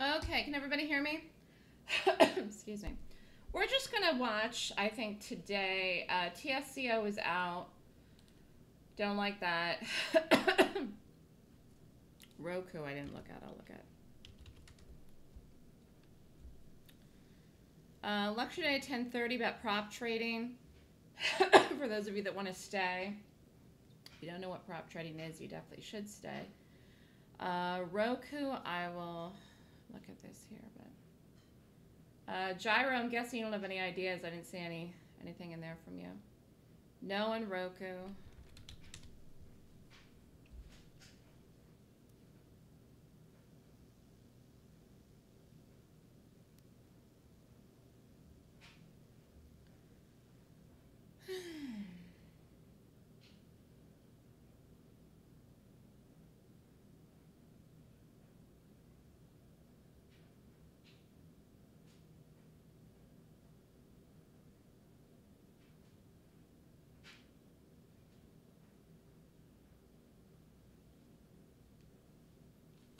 Okay, can everybody hear me? Excuse me. We're just gonna watch, I think today, uh, TSCO is out. Don't like that. Roku, I didn't look at, I'll look at. Uh, lecture day 10.30 about prop trading. For those of you that want to stay. If you don't know what prop trading is, you definitely should stay. Uh, Roku, I will look at this here, but uh, Gyro, I'm guessing you don't have any ideas. I didn't see any anything in there from you. No and Roku.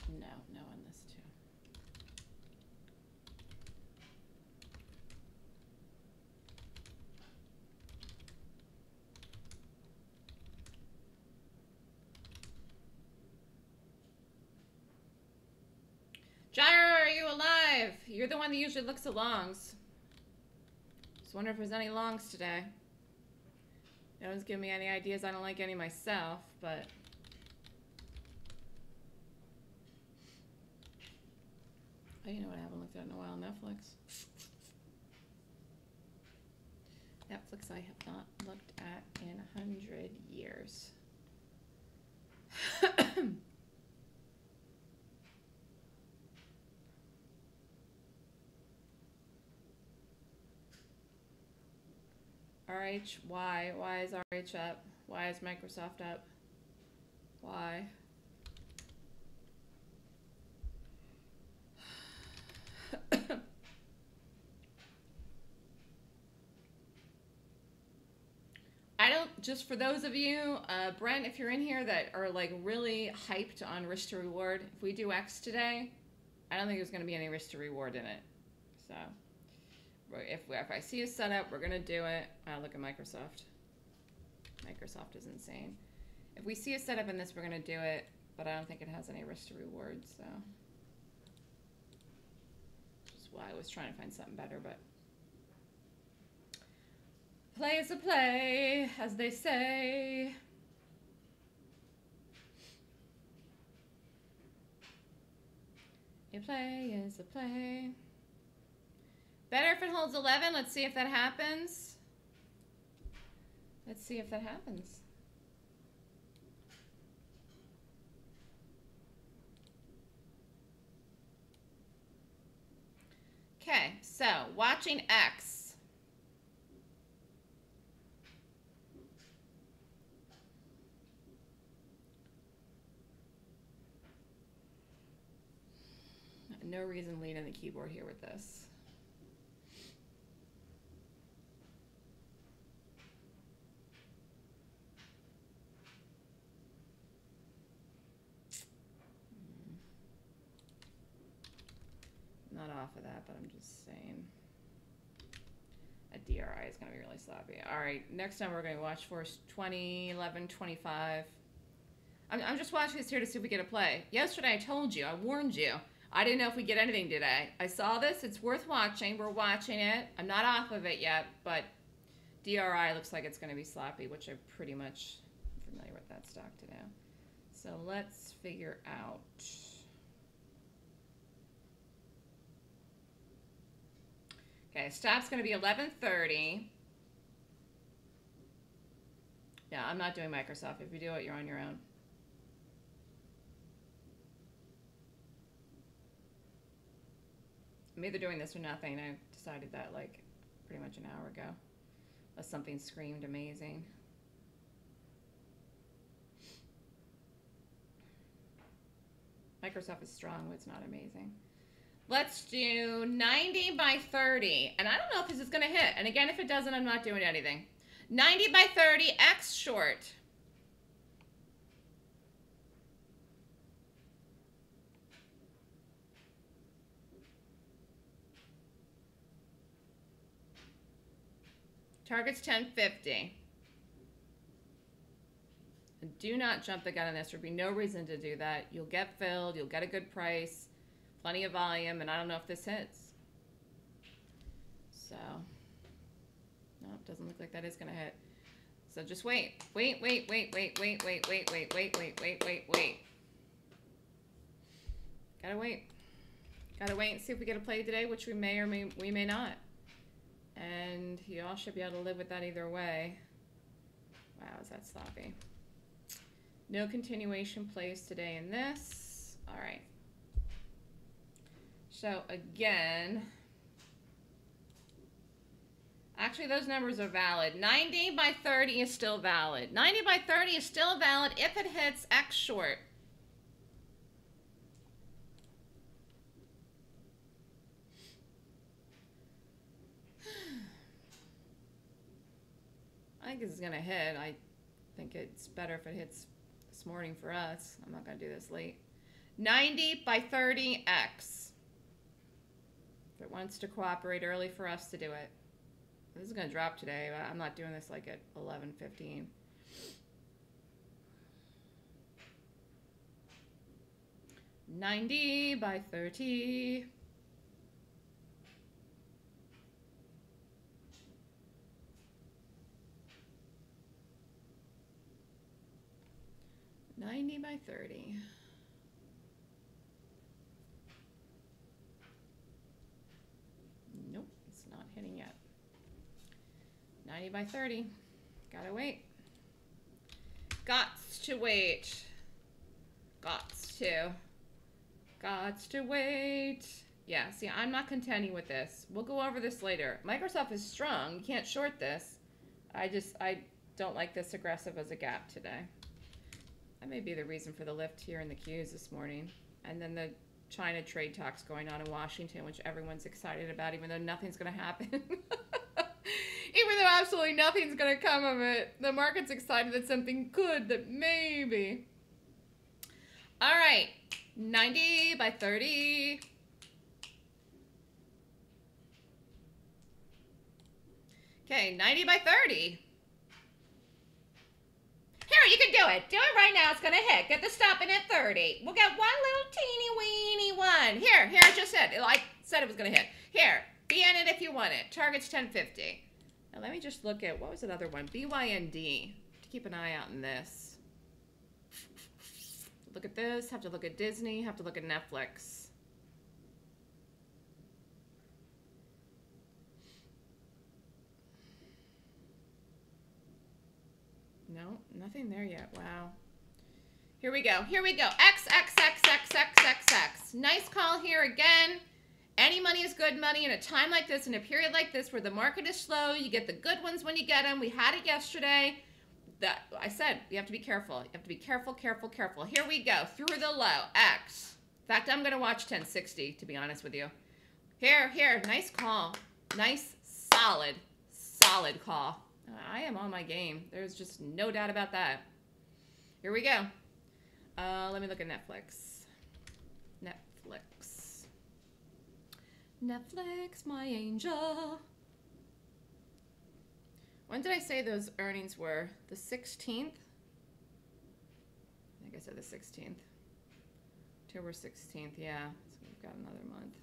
No, no on this too. Gyro, are you You're the one that usually looks at longs. Just wonder if there's any longs today. No one's giving me any ideas. I don't like any myself, but Oh, you know what I haven't looked at in a while? Netflix. Netflix I have not looked at in a hundred years. RH, why? Why is RH up? Why is Microsoft up? Why? I don't, just for those of you, uh, Brent, if you're in here that are like really hyped on risk to reward, if we do X today, I don't think there's going to be any risk to reward in it. So if, if I see a setup, we're going to do it. Uh, look at Microsoft. Microsoft is insane. If we see a setup in this, we're going to do it, but I don't think it has any risk to reward, so. Which is why I was trying to find something better, but. Play is a play, as they say. A play is a play. Better if it holds 11. Let's see if that happens. Let's see if that happens. Okay, so watching X. No reason leaning the keyboard here with this. Not off of that, but I'm just saying. A DRI is going to be really sloppy. All right, next time we're going to watch Force 20, 11, 25. I'm, I'm just watching this here to see if we get a play. Yesterday I told you, I warned you. I didn't know if we get anything today. I saw this. It's worth watching. We're watching it. I'm not off of it yet, but DRI looks like it's going to be sloppy, which I'm pretty much familiar with that stock to know. So let's figure out. Okay, stop's going to be 11:30. Yeah, I'm not doing Microsoft. If you do it, you're on your own. I'm either doing this or nothing. I decided that like pretty much an hour ago. Unless something screamed amazing. Microsoft is strong, but it's not amazing. Let's do 90 by 30. And I don't know if this is going to hit. And again, if it doesn't, I'm not doing anything. 90 by 30, X short. Target's 1050. Do not jump the gun on this. There'd be no reason to do that. You'll get filled. You'll get a good price. Plenty of volume. And I don't know if this hits. So, no, it doesn't look like that is going to hit. So just wait. Wait, wait, wait, wait, wait, wait, wait, wait, wait, wait, wait, wait, wait. Gotta wait. Gotta wait and see if we get a play today, which we may or may we may not. And you all should be able to live with that either way. Wow, is that sloppy? No continuation plays today in this. All right. So again, actually those numbers are valid. 90 by 30 is still valid. 90 by 30 is still valid if it hits X short. I think is gonna hit. I think it's better if it hits this morning for us. I'm not gonna do this late. 90 by 30 X. If it wants to cooperate early for us to do it. This is gonna drop today, but I'm not doing this like at 11:15. Ninety by thirty. 90 by 30. Nope, it's not hitting yet. 90 by 30. Gotta wait. Gots to wait. Gots to. Gots to wait. Yeah, see, I'm not contending with this. We'll go over this later. Microsoft is strong. You can't short this. I just, I don't like this aggressive as a gap today. That may be the reason for the lift here in the queues this morning. And then the China trade talks going on in Washington, which everyone's excited about, even though nothing's going to happen. even though absolutely nothing's going to come of it. The market's excited that something could, that maybe. All right, 90 by 30. Okay, 90 by 30. Here, you can do it. Do it right now. It's going to hit. Get the stop in at 30. We'll get one little teeny weeny one. Here, here, I just said. It, I said it was going to hit. Here, be in it if you want it. Target's 1050. Now, let me just look at, what was another one? BYND. To keep an eye out in this. Look at this. Have to look at Disney. Have to look at Netflix. No, nothing there yet. Wow. Here we go. Here we go. X, X, X, X, X, X, X. Nice call here again. Any money is good money in a time like this, in a period like this where the market is slow. You get the good ones when you get them. We had it yesterday. That I said, you have to be careful. You have to be careful, careful, careful. Here we go. Through the low. X. In fact, I'm going to watch 1060, to be honest with you. Here, here. Nice call. Nice, solid, solid call. I am on my game. There's just no doubt about that. Here we go. Uh, let me look at Netflix. Netflix. Netflix, my angel. When did I say those earnings were? The 16th? I think I said the 16th. October 16th, yeah. So we've got another month.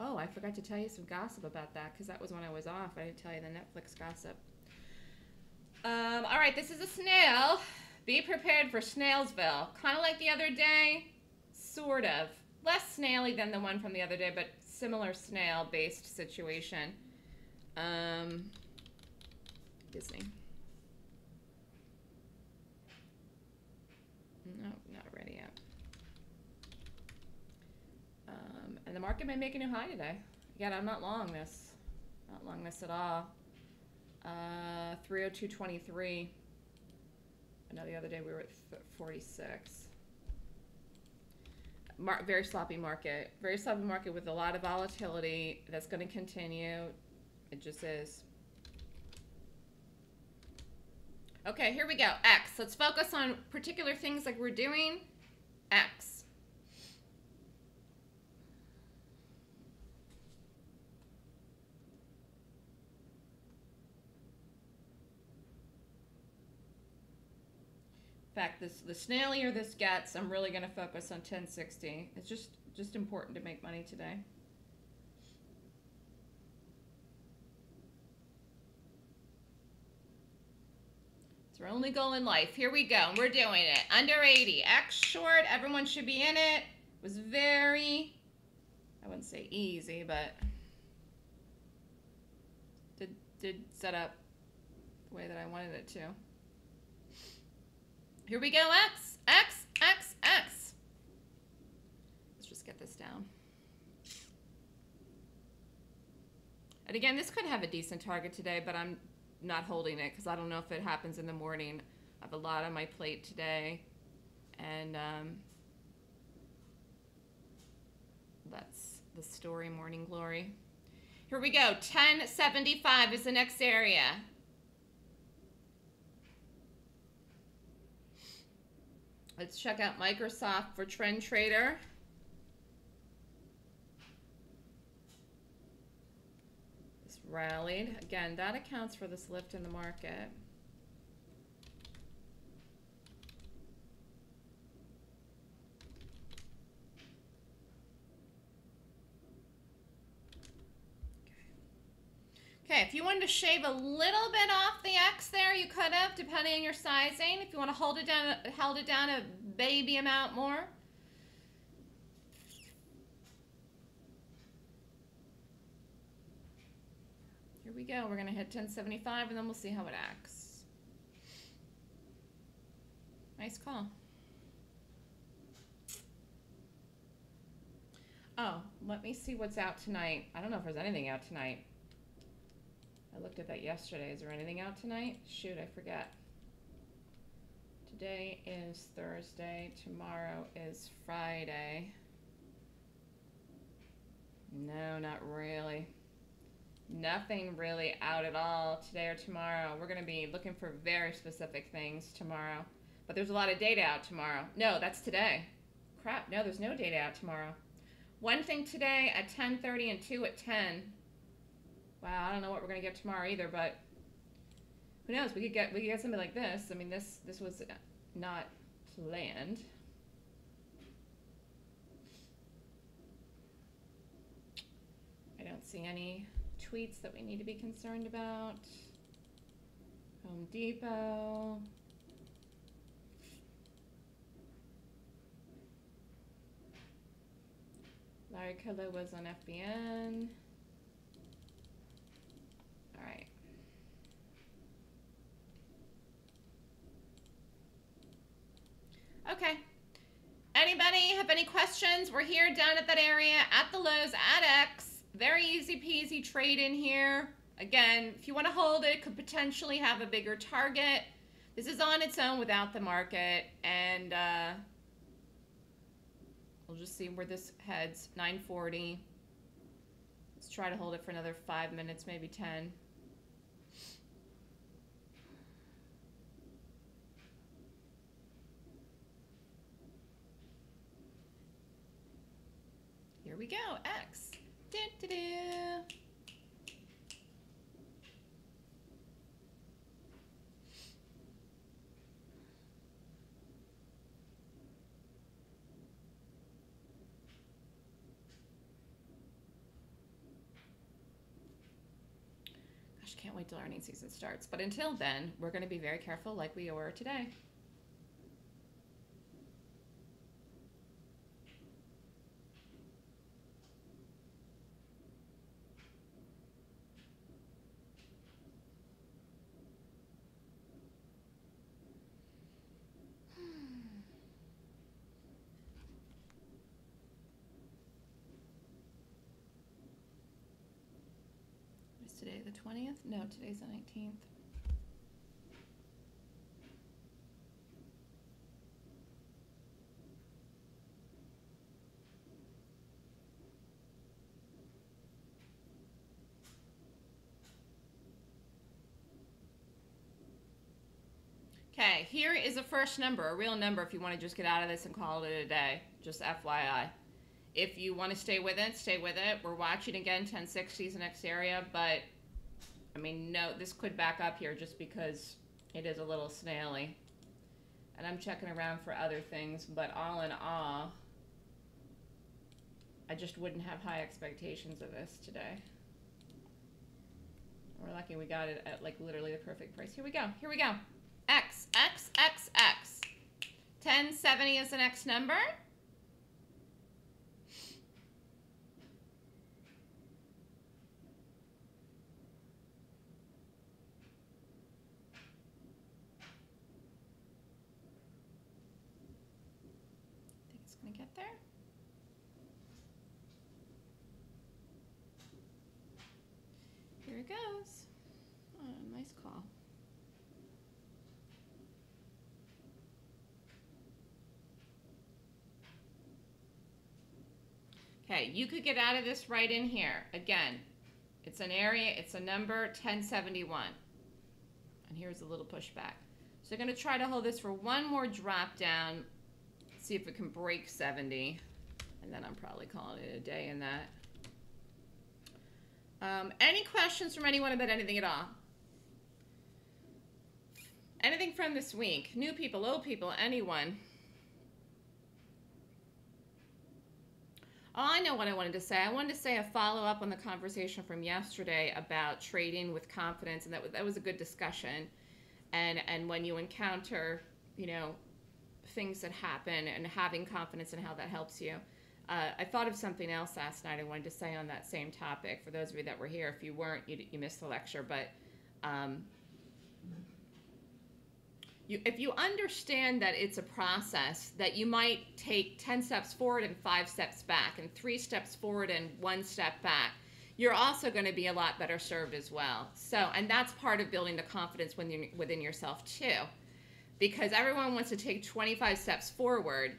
Oh, I forgot to tell you some gossip about that because that was when I was off. I didn't tell you the Netflix gossip. Um, all right, this is a snail. Be prepared for Snailsville. Kind of like the other day, sort of. Less snaily than the one from the other day, but similar snail-based situation. Um, Disney. No, not ready yet. Um, and the market may make a new high today. Again, I'm not long this. Not long this at all. Uh, 302.23. Know the other day we were at 46. Mar very sloppy market. Very sloppy market with a lot of volatility. That's going to continue. It just is. Okay, here we go. X. Let's focus on particular things like we're doing. X. In fact, this the snailier this gets, I'm really going to focus on 1060. It's just just important to make money today. It's our only goal in life. Here we go. We're doing it. Under 80. X short. Everyone should be in it. It was very, I wouldn't say easy, but did, did set up the way that I wanted it to. Here we go, X, X, X, X. Let's just get this down. And again, this could have a decent target today, but I'm not holding it because I don't know if it happens in the morning. I have a lot on my plate today, and um, that's the story, Morning Glory. Here we go. 1075 is the next area. Let's check out Microsoft for Trend Trader. This rallied. Again, that accounts for this lift in the market. Okay, if you wanted to shave a little bit off the X there, you could have, depending on your sizing. If you want to hold it down, held it down a baby amount more. Here we go. We're going to hit 1075 and then we'll see how it acts. Nice call. Oh, let me see what's out tonight. I don't know if there's anything out tonight. I looked at that yesterday. Is there anything out tonight? Shoot, I forget. Today is Thursday. Tomorrow is Friday. No, not really. Nothing really out at all today or tomorrow. We're going to be looking for very specific things tomorrow. But there's a lot of data out tomorrow. No, that's today. Crap, no, there's no data out tomorrow. One thing today at 10.30 and two at 10. Wow, I don't know what we're gonna get tomorrow either, but who knows? We could get we could get something like this. I mean, this this was not planned. I don't see any tweets that we need to be concerned about. Home Depot. Larry Kudlow was on FBN. All right. Okay. Anybody have any questions? We're here down at that area at the lows at X. Very easy peasy trade in here. Again, if you want to hold it, could potentially have a bigger target. This is on its own without the market. And uh, we'll just see where this heads. 940. Let's try to hold it for another five minutes, maybe 10. Here we go, X. Do, do, do. Gosh, can't wait till earnings season starts. But until then, we're going to be very careful like we were today. Is 20th? No, today's the 19th. Okay, here is a first number, a real number if you want to just get out of this and call it a day. Just FYI. If you want to stay with it, stay with it. We're watching again 1060 is the next area, but I mean, no, this could back up here just because it is a little snaily. And I'm checking around for other things, but all in all, I just wouldn't have high expectations of this today. We're lucky we got it at like literally the perfect price. Here we go. Here we go. X, X, X, X. 1070 is the next number. Think it's gonna get there? Here it goes. Oh, nice call. Okay, you could get out of this right in here. Again, it's an area, it's a number 1071. And here's a little pushback. So going to try to hold this for one more drop down, see if it can break 70. And then I'm probably calling it a day in that. Um, any questions from anyone about anything at all? Anything from this week? New people, old people, anyone? Oh, I know what I wanted to say. I wanted to say a follow up on the conversation from yesterday about trading with confidence, and that was, that was a good discussion. And and when you encounter, you know, things that happen and having confidence in how that helps you. Uh, I thought of something else last night I wanted to say on that same topic. For those of you that were here, if you weren't, you, you missed the lecture. But um, you, if you understand that it's a process, that you might take 10 steps forward and five steps back, and three steps forward and one step back, you're also going to be a lot better served as well. So, and that's part of building the confidence within, within yourself too. Because everyone wants to take 25 steps forward,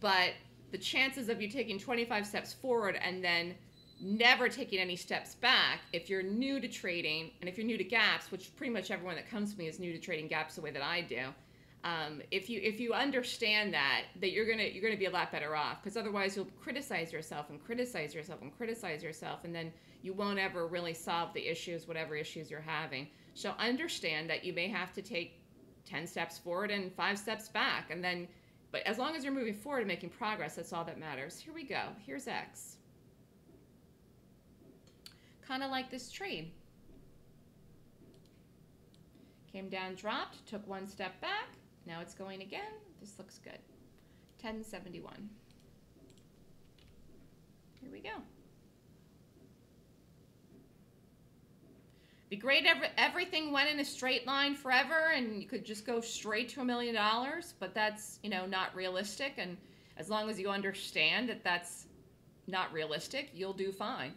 but the chances of you taking 25 steps forward and then never taking any steps back if you're new to trading and if you're new to gaps which pretty much everyone that comes to me is new to trading gaps the way that i do um, if you if you understand that that you're gonna you're gonna be a lot better off because otherwise you'll criticize yourself and criticize yourself and criticize yourself and then you won't ever really solve the issues whatever issues you're having so understand that you may have to take 10 steps forward and five steps back and then but as long as you're moving forward and making progress, that's all that matters. Here we go. Here's X. Kind of like this tree. Came down, dropped, took one step back. Now it's going again. This looks good. 1071. Here we go. Be great if everything went in a straight line forever and you could just go straight to a million dollars, but that's, you know, not realistic. And as long as you understand that that's not realistic, you'll do fine.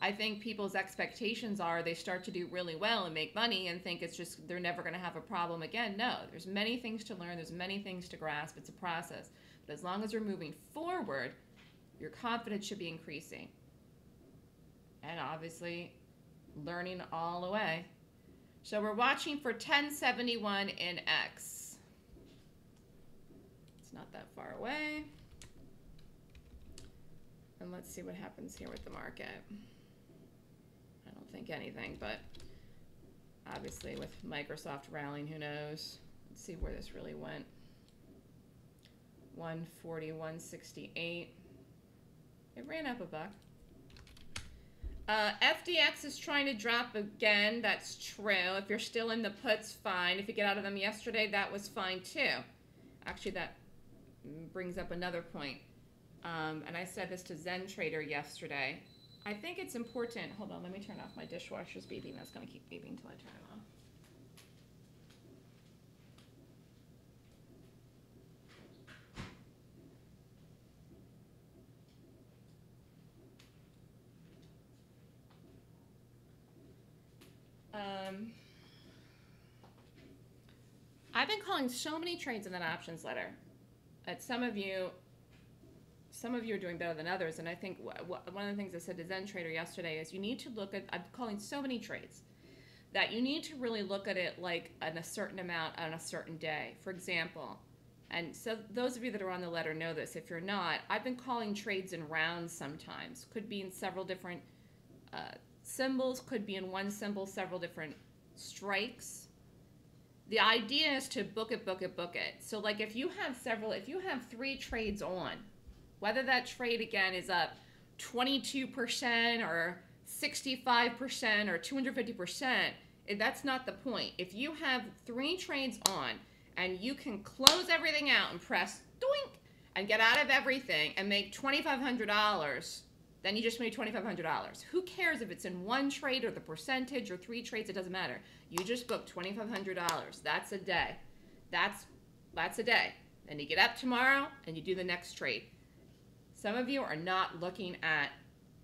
I think people's expectations are they start to do really well and make money and think it's just they're never going to have a problem again. No, there's many things to learn, there's many things to grasp. It's a process. But as long as you're moving forward, your confidence should be increasing. And obviously, learning all the way. So we're watching for 1071 in X. It's not that far away. And let's see what happens here with the market. Think anything, but obviously with Microsoft rallying, who knows? Let's see where this really went. 140, 168. It ran up a buck. Uh, FDX is trying to drop again. That's true. If you're still in the puts, fine. If you get out of them yesterday, that was fine too. Actually, that brings up another point. Um, and I said this to Zen Trader yesterday. I think it's important. Hold on, let me turn off my dishwasher's beeping. That's going to keep beeping until I turn it on. Um, I've been calling so many trades in that options letter. That some of you, some of you are doing better than others. And I think one of the things I said to Zen Trader yesterday is you need to look at. I'm calling so many trades that you need to really look at it like on a certain amount on a certain day. For example, and so those of you that are on the letter know this. If you're not, I've been calling trades in rounds sometimes. Could be in several different uh, symbols, could be in one symbol, several different strikes. the idea is to book it, book it, book it. So, like, if you have several, if you have three trades on, whether that trade again is up 22% or 65% or 250%, eh, that's not the point. If you have three trades on and you can close everything out and press doink and get out of everything and make $2,500, then you just made $2,500. Who cares if it's in one trade or the percentage or three trades? It doesn't matter. You just booked $2,500. That's a day. That's that's a day. Then you get up tomorrow and you do the next trade. Some of you are not looking at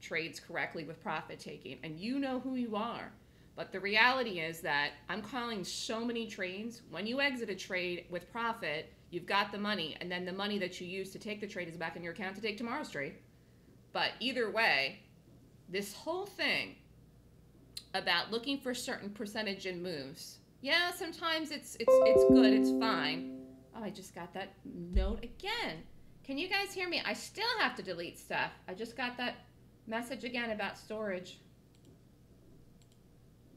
trades correctly with profit taking, and you know who you are. But the reality is that I'm calling so many trades. When you exit a trade with profit, you've got the money, and then the money that you use to take the trade is back in your account to take tomorrow's trade. But either way, this whole thing about looking for certain percentage in moves, yeah, sometimes it's it's it's good, it's fine. Oh, I just got that note again. Can you guys hear me? I still have to delete stuff. I just got that message again about storage.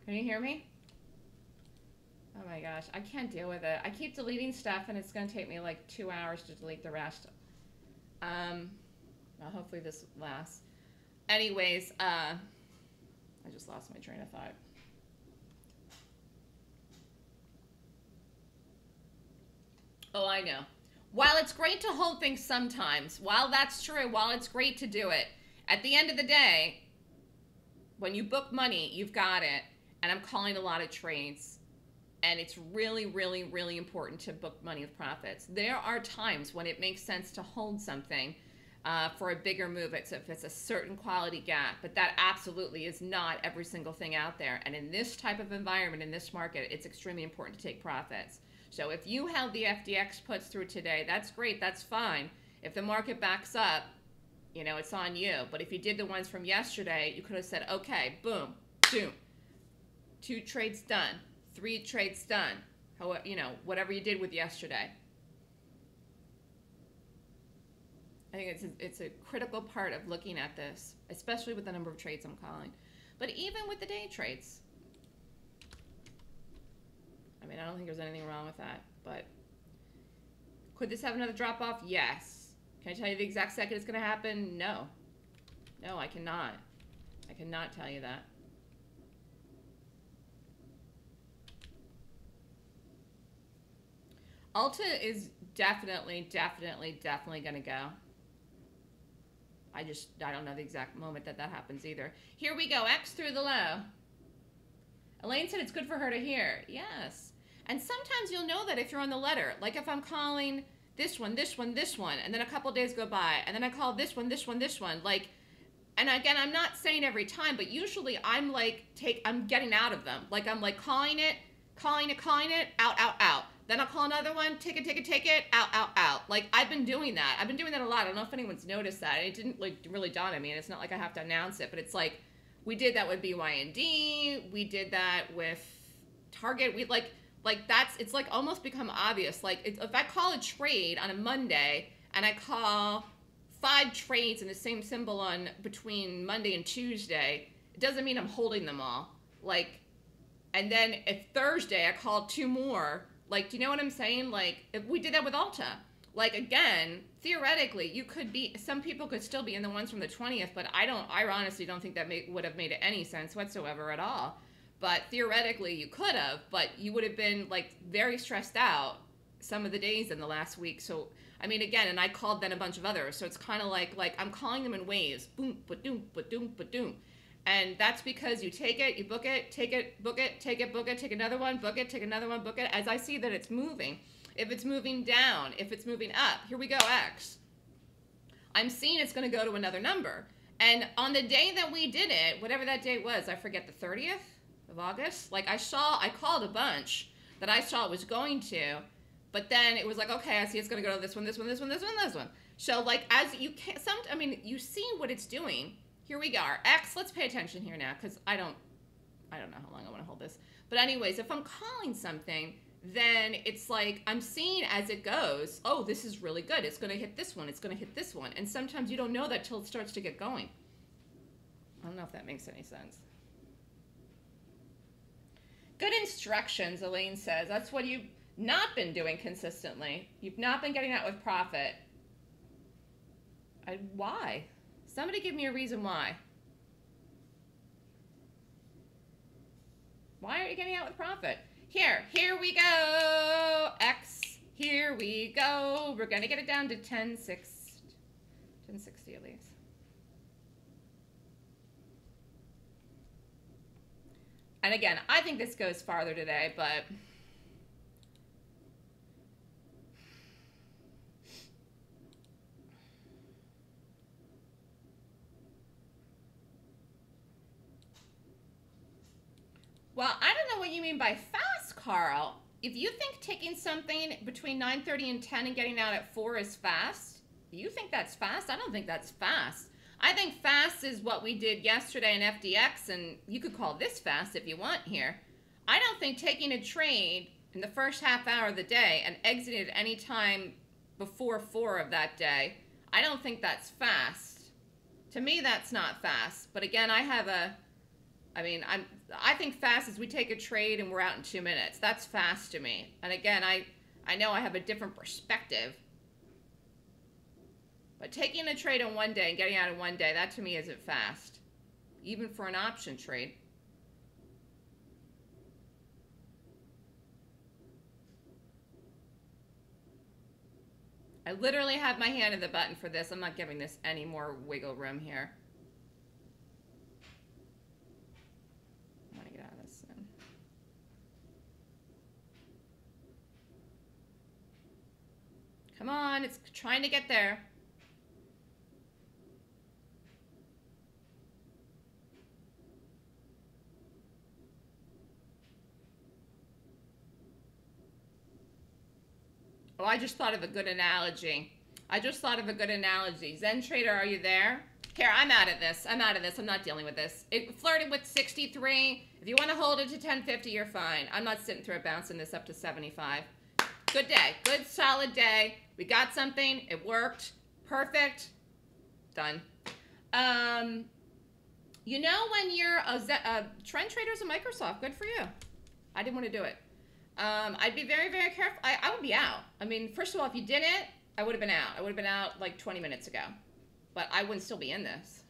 Can you hear me? Oh my gosh, I can't deal with it. I keep deleting stuff and it's going to take me like two hours to delete the rest. Um, well, hopefully this lasts. Anyways, uh, I just lost my train of thought. Oh, I know. While it's great to hold things sometimes, while that's true, while it's great to do it, at the end of the day, when you book money, you've got it. And I'm calling a lot of trades. And it's really, really, really important to book money with profits. There are times when it makes sense to hold something uh, for a bigger move it's if it's a certain quality gap. But that absolutely is not every single thing out there. And in this type of environment, in this market, it's extremely important to take profits. So if you held the FDX puts through today, that's great, that's fine. If the market backs up, you know, it's on you. But if you did the ones from yesterday, you could have said, okay, boom, boom, two trades done, three trades done, however, you know, whatever you did with yesterday. I think it's a, it's a critical part of looking at this, especially with the number of trades I'm calling. But even with the day trades, I mean, I don't think there's anything wrong with that. But could this have another drop off? Yes. Can I tell you the exact second it's going to happen? No. No, I cannot. I cannot tell you that. Ulta is definitely, definitely, definitely going to go. I just, I don't know the exact moment that that happens either. Here we go, X through the low. Elaine said it's good for her to hear. Yes. And sometimes you'll know that if you're on the letter. Like if I'm calling this one, this one, this one, and then a couple days go by, and then I call this one, this one, this one. Like, and again, I'm not saying every time, but usually I'm like, take, I'm getting out of them. Like I'm like calling it, calling it, calling it, out, out, out. Then I'll call another one, take it, take it, take it, out, out, out. Like I've been doing that. I've been doing that a lot. I don't know if anyone's noticed that. It didn't like really dawn on me, and it's not like I have to announce it, but it's like we did that with BYND. We did that with Target. We like like that's it's like almost become obvious. Like if I call a trade on a Monday and I call five trades in the same symbol on between Monday and Tuesday, it doesn't mean I'm holding them all. Like, and then if Thursday I call two more like, do you know what I'm saying? Like, if we did that with Ulta, like again, theoretically, you could be. Some people could still be in the ones from the 20th, but I don't. I honestly don't think that would have made any sense whatsoever at all. But theoretically, you could have, but you would have been like very stressed out some of the days in the last week. So I mean, again, and I called then a bunch of others. So it's kind of like like I'm calling them in waves. Boom, but doom, but doom, but doom. And that's because you take it, you book it, take it, book it, take it, book it, take another one, book it, take another one, book it. As I see that it's moving, if it's moving down, if it's moving up, here we go, X. I'm seeing it's going to go to another number. And on the day that we did it, whatever that date was, I forget the 30th of August, like I saw, I called a bunch that I saw it was going to, but then it was like, okay, I see it's going to go to this one, this one, this one, this one, this one. So like as you can, some, I mean, you see what it's doing here we go. X, let's pay attention here now because I don't, I don't know how long I want to hold this. But anyways, if I'm calling something, then it's like I'm seeing as it goes, oh, this is really good. It's going to hit this one. It's going to hit this one. And sometimes you don't know that till it starts to get going. I don't know if that makes any sense. Good instructions, Elaine says. That's what you've not been doing consistently. You've not been getting out with profit. I, why? Somebody give me a reason why. Why aren't you getting out with profit? Here, here we go. X, here we go. We're going to get it down to 1060, 1060 at least. And again, I think this goes farther today, but Well, I don't know what you mean by fast, Carl. If you think taking something between 9:30 and 10 and getting out at 4 is fast, you think that's fast? I don't think that's fast. I think fast is what we did yesterday in FDX, and you could call this fast if you want here. I don't think taking a trade in the first half hour of the day and exiting at any time before 4 of that day, I don't think that's fast. To me, that's not fast. But again, I have a I mean, I'm I think fast is we take a trade and we're out in two minutes. That's fast to me. And again, I I know I have a different perspective. But taking a trade in one day and getting out in one day, that to me isn't fast. Even for an option trade. I literally have my hand in the button for this. I'm not giving this any more wiggle room here. I want to get out of this. Come on, it's trying to get there. I just thought of a good analogy. I just thought of a good analogy. Zen Trader, are you there? Here, I'm out of this. I'm out of this. I'm not dealing with this. It flirted with 63. If you want to hold it to 1050, you're fine. I'm not sitting through it bouncing this up to 75. Good day. Good, solid day. We got something. It worked. Perfect. Done. Um, you know when you're a, a trend trader is a Microsoft. Good for you. I didn't want to do it. Um, I'd be very, very careful. I, I would be out. I mean, first of all, if you didn't, I would have been out. I would have been out like 20 minutes ago. But I wouldn't still be in this.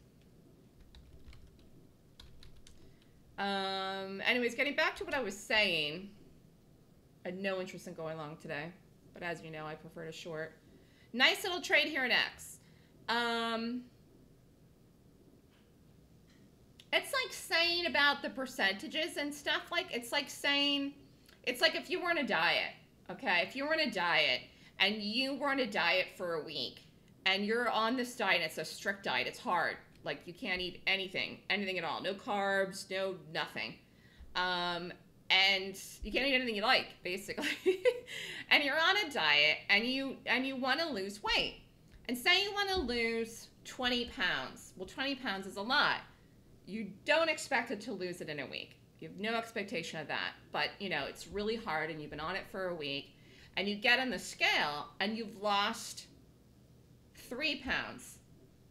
Um, anyways, getting back to what I was saying. I had no interest in going long today but as you know, I prefer to short. Nice little trade here in X. Um, it's like saying about the percentages and stuff. Like it's like saying, it's like if you were on a diet, okay? If you were on a diet and you were on a diet for a week and you're on this diet, it's a strict diet. It's hard. Like you can't eat anything, anything at all. No carbs, no nothing. Um, and you can't eat anything you like basically and you're on a diet and you and you want to lose weight and say you want to lose 20 pounds well 20 pounds is a lot you don't expect it to lose it in a week you have no expectation of that but you know it's really hard and you've been on it for a week and you get on the scale and you've lost three pounds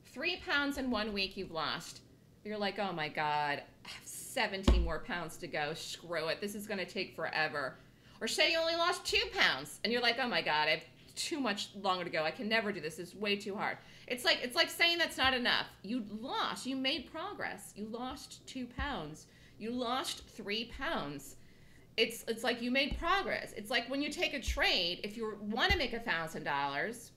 three pounds in one week you've lost you're like oh my god I have 17 more pounds to go. Screw it. This is going to take forever. Or say you only lost two pounds and you're like, oh my God, I have too much longer to go. I can never do this. It's way too hard. It's like it's like saying that's not enough. You lost. You made progress. You lost two pounds. You lost three pounds. It's it's like you made progress. It's like when you take a trade. If you want to make a thousand dollars,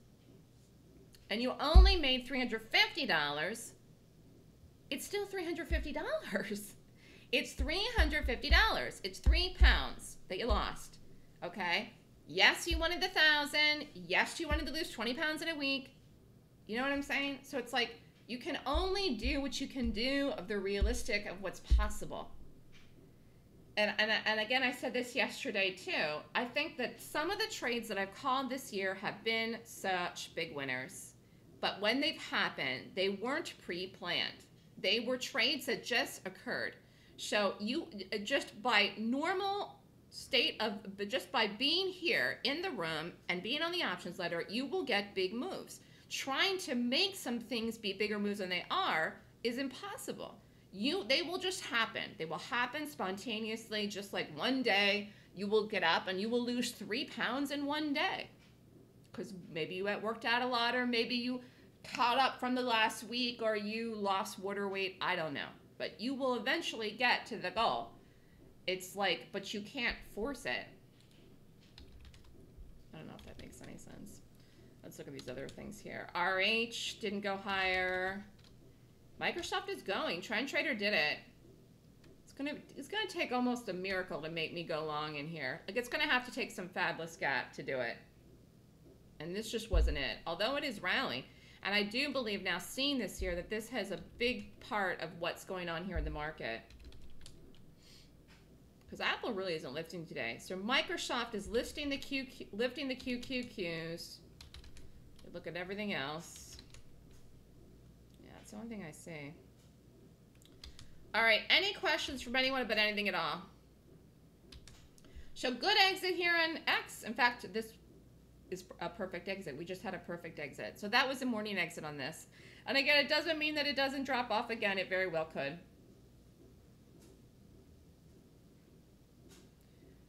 and you only made three hundred fifty dollars, it's still three hundred fifty dollars. It's $350. It's three pounds that you lost. Okay? Yes, you wanted the thousand. Yes, you wanted to lose 20 pounds in a week. You know what I'm saying? So it's like you can only do what you can do of the realistic of what's possible. And, and, and again, I said this yesterday too. I think that some of the trades that I've called this year have been such big winners. But when they've happened, they weren't pre planned. They were trades that just occurred. So you just by normal state of just by being here in the room and being on the options letter, you will get big moves. Trying to make some things be bigger moves than they are is impossible. You they will just happen. They will happen spontaneously, just like one day you will get up and you will lose three pounds in one day. Because maybe you had worked out a lot, or maybe you caught up from the last week, or you lost water weight. I don't know. But you will eventually get to the goal. It's like, but you can't force it. I don't know if that makes any sense. Let's look at these other things here. RH didn't go higher. Microsoft is going. Trend Trader did it. It's gonna it's gonna take almost a miracle to make me go long in here. Like it's gonna have to take some fabulous gap to do it. And this just wasn't it. Although it is rallying. And I do believe now seeing this here that this has a big part of what's going on here in the market. Because Apple really isn't lifting today. So Microsoft is lifting the QQ, lifting the QQQs. Look at everything else. Yeah, that's the only thing I see. All right, any questions from anyone about anything at all? So good exit here on X. In fact, this is a perfect exit. We just had a perfect exit. So that was a morning exit on this. And again, it doesn't mean that it doesn't drop off again. It very well could.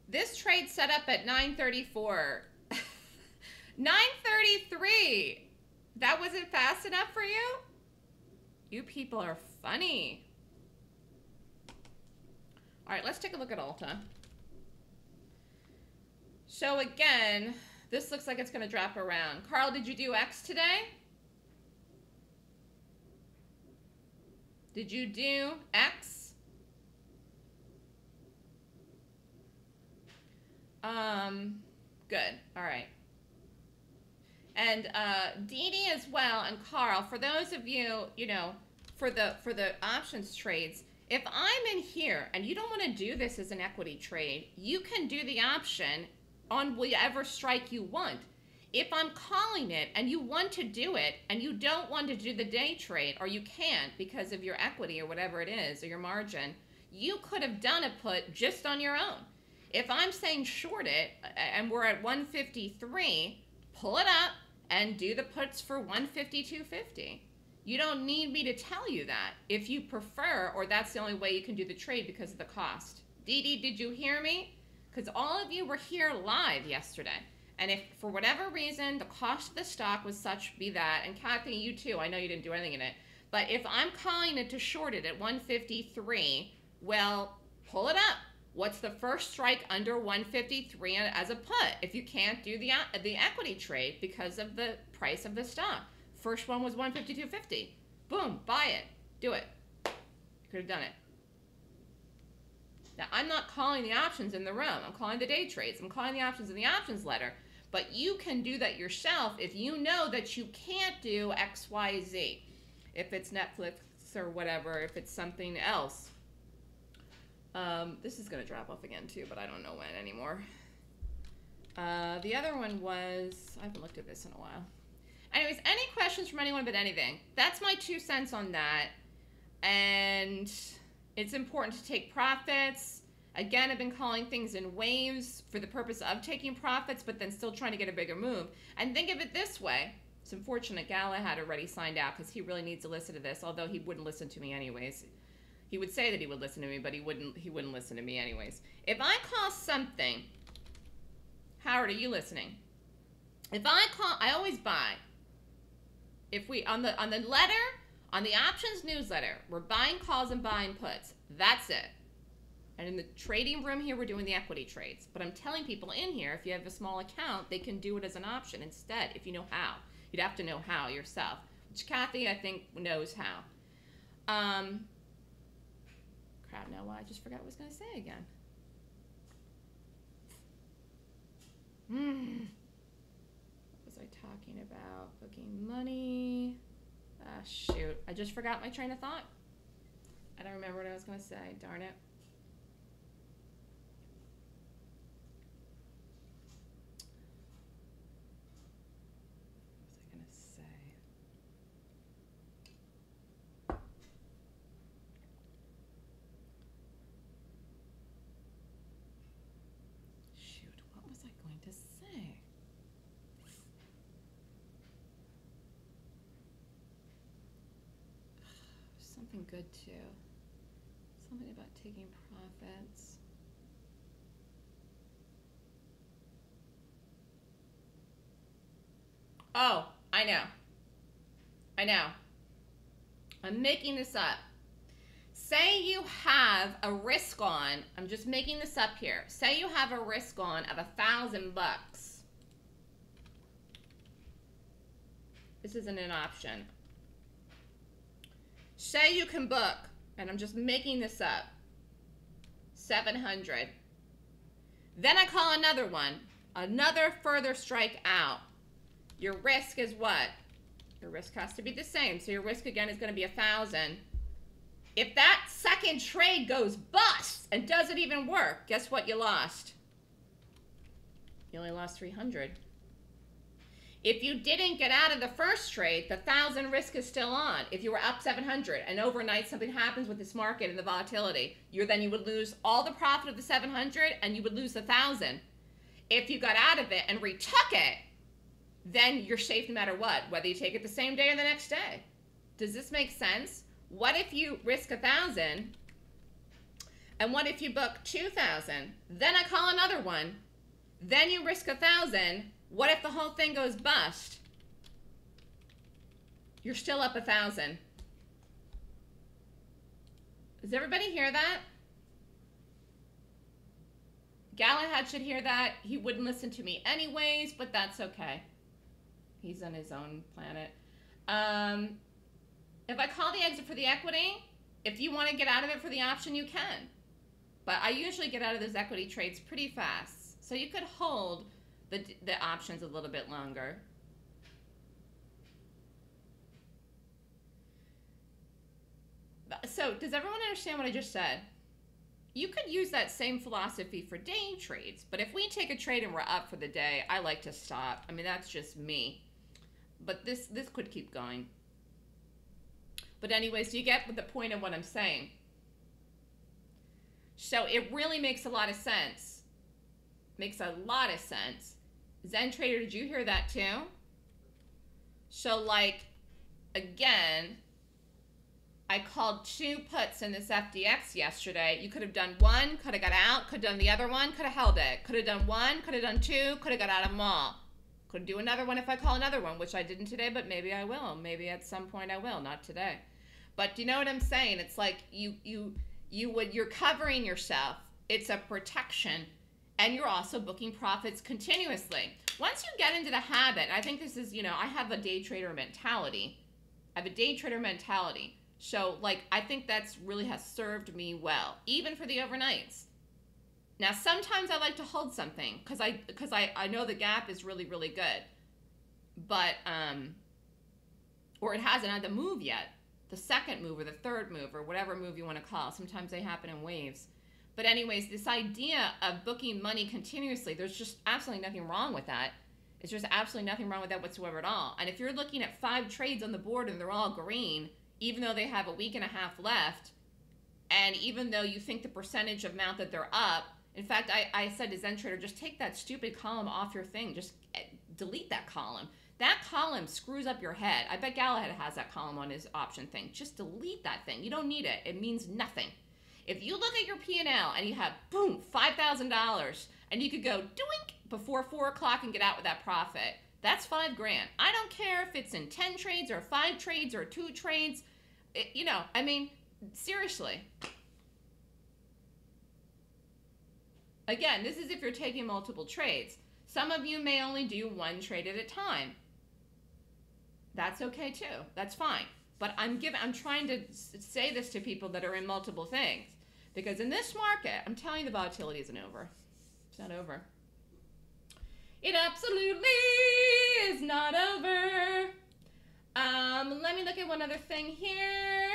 This trade set up at 934. 933. That wasn't fast enough for you? You people are funny. All right, let's take a look at Ulta. So again, this looks like it's going to drop around. Carl, did you do X today? Did you do X? Um, good. All right. And uh, Dee Dee as well, and Carl. For those of you, you know, for the for the options trades, if I'm in here and you don't want to do this as an equity trade, you can do the option on whatever strike you want. If I'm calling it and you want to do it and you don't want to do the day trade or you can't because of your equity or whatever it is or your margin, you could have done a put just on your own. If I'm saying short it and we're at 153, pull it up and do the puts for 152.50. You don't need me to tell you that if you prefer, or that's the only way you can do the trade because of the cost. Dee Dee, did you hear me? Because all of you were here live yesterday. And if for whatever reason the cost of the stock was such, be that, and Kathy, you too, I know you didn't do anything in it, but if I'm calling it to short it at 153, well, pull it up What's the first strike under 153 as a put if you can't do the uh, the equity trade because of the price of the stock? First one was 152.50. Boom, buy it. Do it. You could have done it. Now, I'm not calling the options in the room. I'm calling the day trades. I'm calling the options in the options letter. But you can do that yourself if you know that you can't do X, Y, Z. If it's Netflix or whatever, if it's something else um, this is going to drop off again too, but I don't know when anymore. Uh, the other one was, I haven't looked at this in a while. Anyways, any questions from anyone but anything? That's my two cents on that. And it's important to take profits. Again, I've been calling things in waves for the purpose of taking profits, but then still trying to get a bigger move. And think of it this way. It's unfortunate Gala had already signed out because he really needs to listen to this, although he wouldn't listen to me anyways. He would say that he would listen to me, but he wouldn't he wouldn't listen to me anyways. If I call something Howard, are you listening? If I call I always buy. If we on the on the letter, on the options newsletter, we're buying calls and buying puts. That's it. And in the trading room here, we're doing the equity trades. But I'm telling people in here, if you have a small account, they can do it as an option instead, if you know how. You'd have to know how yourself, which Kathy, I think, knows how. Um, crap now. Well, I just forgot what I was going to say again. Hmm. What was I talking about? Booking money. Ah, shoot. I just forgot my train of thought. I don't remember what I was going to say. Darn it. Good too. Something about taking profits. Oh, I know. I know. I'm making this up. Say you have a risk on, I'm just making this up here. Say you have a risk on of a thousand bucks. This isn't an option. Say you can book, and I'm just making this up, 700. Then I call another one, another further strike out. Your risk is what? Your risk has to be the same. So your risk again is going to be a thousand. If that second trade goes bust and doesn't even work, guess what you lost? You only lost 300. If you didn't get out of the first trade, the thousand risk is still on. If you were up 700 and overnight something happens with this market and the volatility, you're then you would lose all the profit of the 700 and you would lose the thousand. If you got out of it and retook it, then you're safe no matter what, whether you take it the same day or the next day. Does this make sense? What if you risk a thousand? And what if you book two thousand? Then I call another one. Then you risk a thousand. What if the whole thing goes bust? You're still up a thousand. Does everybody hear that? Galahad should hear that. He wouldn't listen to me anyways, but that's okay. He's on his own planet. Um, if I call the exit for the equity, if you want to get out of it for the option, you can. But I usually get out of those equity trades pretty fast. So you could hold the, the options a little bit longer. So does everyone understand what I just said? You could use that same philosophy for day trades, but if we take a trade and we're up for the day, I like to stop. I mean, that's just me. But this this could keep going. But anyways, you get the point of what I'm saying. So it really makes a lot of sense. Makes a lot of sense. Zen Trader, did you hear that too? So like, again, I called two puts in this FDX yesterday. You could have done one, could have got out, could have done the other one, could have held it. Could have done one, could have done two, could have got out of them all. Could do another one if I call another one, which I didn't today, but maybe I will. Maybe at some point I will, not today. But do you know what I'm saying? It's like you you you would you're covering yourself. It's a protection and you're also booking profits continuously. Once you get into the habit, I think this is, you know, I have a day trader mentality. I have a day trader mentality. So like I think that's really has served me well, even for the overnights. Now sometimes I like to hold something because I because I, I know the gap is really, really good. But um or it hasn't had the move yet the second move or the third move or whatever move you want to call. Sometimes they happen in waves. But, anyways, this idea of booking money continuously, there's just absolutely nothing wrong with that. It's just absolutely nothing wrong with that whatsoever at all. And if you're looking at five trades on the board and they're all green, even though they have a week and a half left, and even though you think the percentage of amount that they're up, in fact, I, I said to Zen Trader, just take that stupid column off your thing. Just eh, delete that column. That column screws up your head. I bet Galahad has that column on his option thing. Just delete that thing. You don't need it. It means nothing. If you look at your P&L and you have, boom, $5,000, and you could go doink before 4 o'clock and get out with that profit, that's five grand. I don't care if it's in 10 trades or five trades or two trades. It, you know, I mean, seriously. Again, this is if you're taking multiple trades. Some of you may only do one trade at a time. That's okay too. That's fine. But I'm giving I'm trying to say this to people that are in multiple things. Because in this market, I'm telling you the volatility isn't over. It's not over. It absolutely is not over. Um, let me look at one other thing here.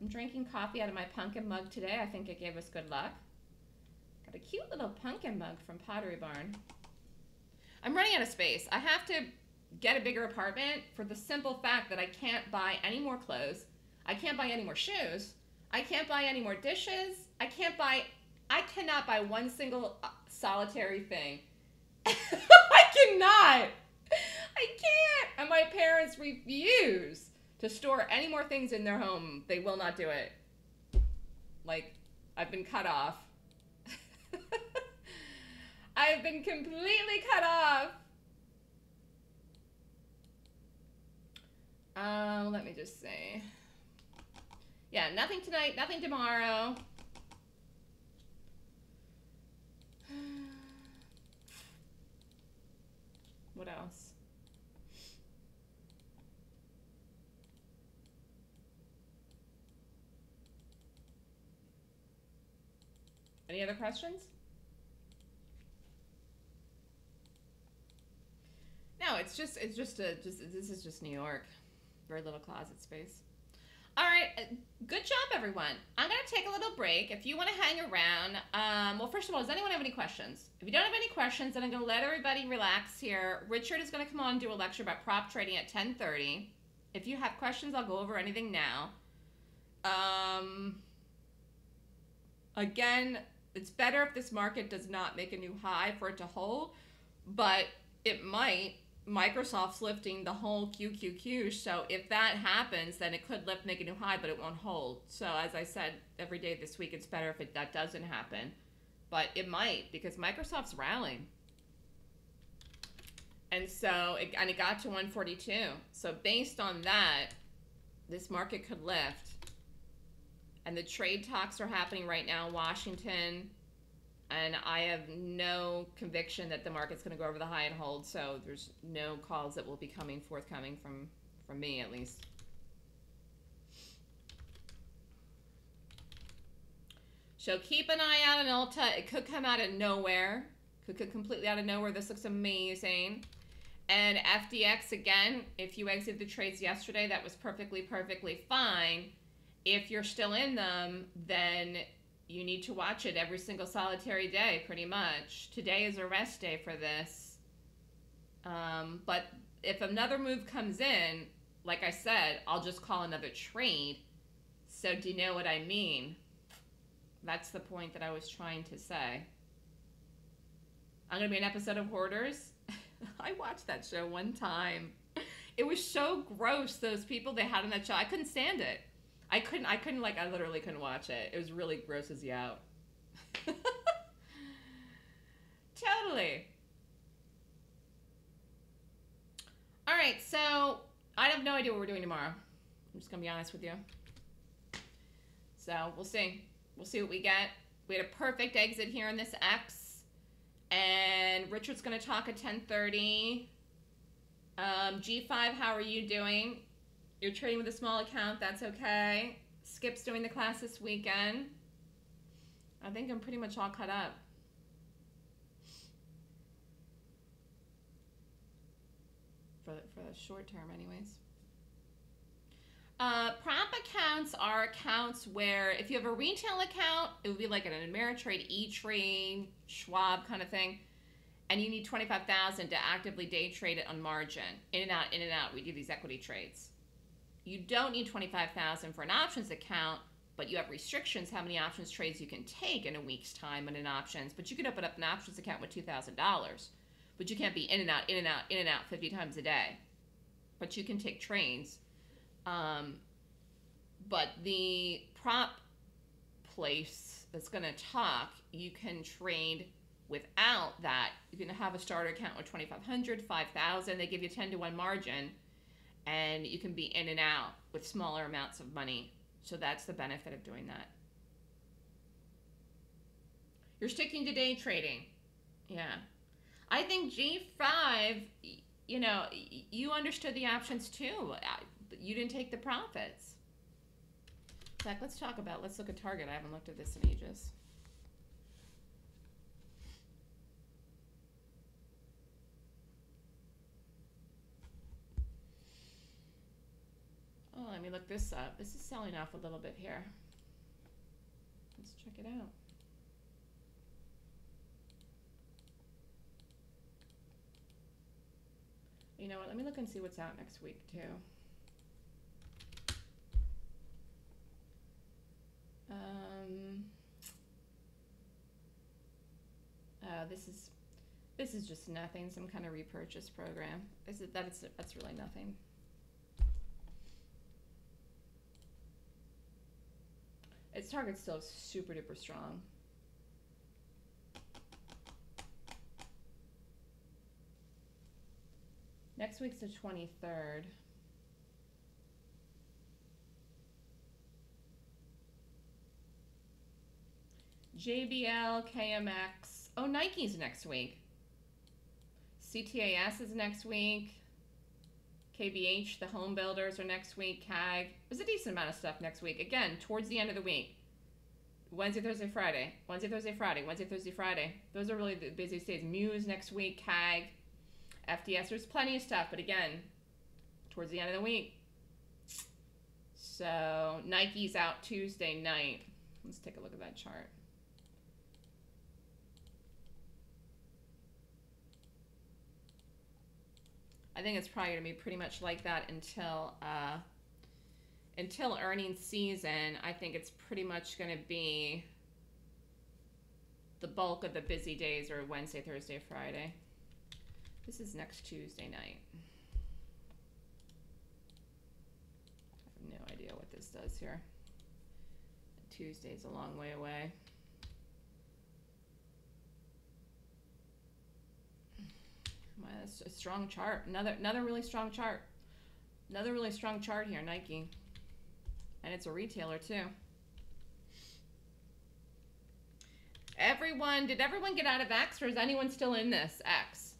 I'm drinking coffee out of my pumpkin mug today. I think it gave us good luck. Got a cute little pumpkin mug from Pottery Barn. I'm running out of space. I have to get a bigger apartment for the simple fact that I can't buy any more clothes. I can't buy any more shoes. I can't buy any more dishes. I can't buy, I cannot buy one single uh, solitary thing. I cannot. I can't. And my parents refuse to store any more things in their home. They will not do it. Like, I've been cut off. I've been completely cut off. Um, let me just say. Yeah, nothing tonight, nothing tomorrow. What else? Any other questions? No, it's just it's just a just this is just New York. Very little closet space. All right, uh, good job, everyone. I'm gonna take a little break. If you want to hang around, um, well, first of all, does anyone have any questions? If you don't have any questions, then I'm gonna let everybody relax here. Richard is gonna come on and do a lecture about prop trading at 10:30. If you have questions, I'll go over anything now. Um, again, it's better if this market does not make a new high for it to hold, but it might. Microsoft's lifting the whole QQQ, so if that happens, then it could lift, make a new high, but it won't hold. So as I said, every day this week, it's better if it, that doesn't happen, but it might because Microsoft's rallying. And so, it, and it got to 142. So based on that, this market could lift. And the trade talks are happening right now in Washington and I have no conviction that the market's going to go over the high and hold. So there's no calls that will be coming forthcoming from from me at least. So keep an eye out on Ulta. It could come out of nowhere. Could come completely out of nowhere. This looks amazing. And FDX again, if you exited the trades yesterday, that was perfectly, perfectly fine. If you're still in them, then you need to watch it every single solitary day, pretty much. Today is a rest day for this. Um, but if another move comes in, like I said, I'll just call another trade. So do you know what I mean? That's the point that I was trying to say. I'm going to be an episode of Hoarders. I watched that show one time. It was so gross, those people they had on that show. I couldn't stand it. I couldn't. I couldn't like. I literally couldn't watch it. It was really grosses you out. totally. All right. So I have no idea what we're doing tomorrow. I'm just gonna be honest with you. So we'll see. We'll see what we get. We had a perfect exit here in this X, and Richard's gonna talk at 10:30. Um, G5, how are you doing? You're trading with a small account, that's okay. Skip's doing the class this weekend. I think I'm pretty much all cut up. For the, for the short term, anyways. Uh, prop accounts are accounts where if you have a retail account, it would be like an Ameritrade, E-Trade, Schwab kind of thing, and you need 25,000 to actively day trade it on margin. In and out, in and out, we do these equity trades you don't need 25,000 for an options account, but you have restrictions how many options trades you can take in a week's time in an options, but you can open up an options account with $2,000. But you can't be in and out, in and out, in and out 50 times a day. But you can take trades. Um, but the prop place that's going to talk, you can trade without that. You can have a starter account with 2,500, 5,000. They give you 10 to 1 margin and you can be in and out with smaller amounts of money. So that's the benefit of doing that. You're sticking to day trading. Yeah. I think G5, you know, you understood the options too. You didn't take the profits. Zach, let's talk about, let's look at Target. I haven't looked at this in ages. Let me look this up. This is selling off a little bit here. Let's check it out. You know what? Let me look and see what's out next week too. Um, uh, this is this is just nothing. Some kind of repurchase program. Is it that? It's that's really nothing. Its target's still super duper strong. Next week's the 23rd. JBL, KMX. Oh, Nike's next week. CTAS is next week. KBH, the home builders are next week. CAG. There's a decent amount of stuff next week. Again, towards the end of the week. Wednesday, Thursday, Friday. Wednesday, Thursday, Friday. Wednesday, Thursday, Friday. Those are really the busiest days. Muse next week. CAG. FDS. There's plenty of stuff, but again, towards the end of the week. So Nike's out Tuesday night. Let's take a look at that chart. I think it's probably going to be pretty much like that until uh, until earnings season. I think it's pretty much going to be the bulk of the busy days are Wednesday, Thursday, Friday. This is next Tuesday night. I have no idea what this does here. Tuesday's a long way away. A strong chart. Another another really strong chart. Another really strong chart here, Nike. And it's a retailer too. Everyone, did everyone get out of X or is anyone still in this X?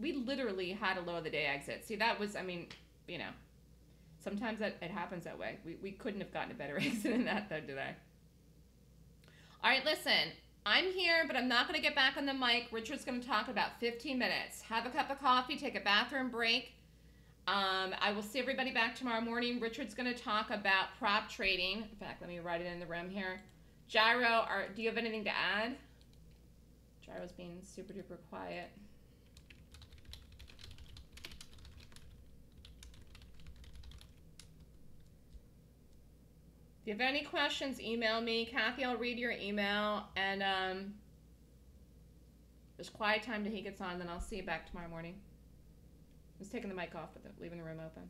We literally had a low of the day exit. See, that was, I mean, you know, sometimes that, it happens that way. We, we couldn't have gotten a better exit than that though, I? All right, listen, I'm here, but I'm not going to get back on the mic. Richard's going to talk about 15 minutes. Have a cup of coffee, take a bathroom break. Um, I will see everybody back tomorrow morning. Richard's going to talk about prop trading. In fact, let me write it in the room here. Gyro, are, do you have anything to add? Gyro's being super duper quiet. If you have any questions, email me. Kathy, I'll read your email. And um, there's quiet time till he gets on, then I'll see you back tomorrow morning. Just taking the mic off, but leaving the room open.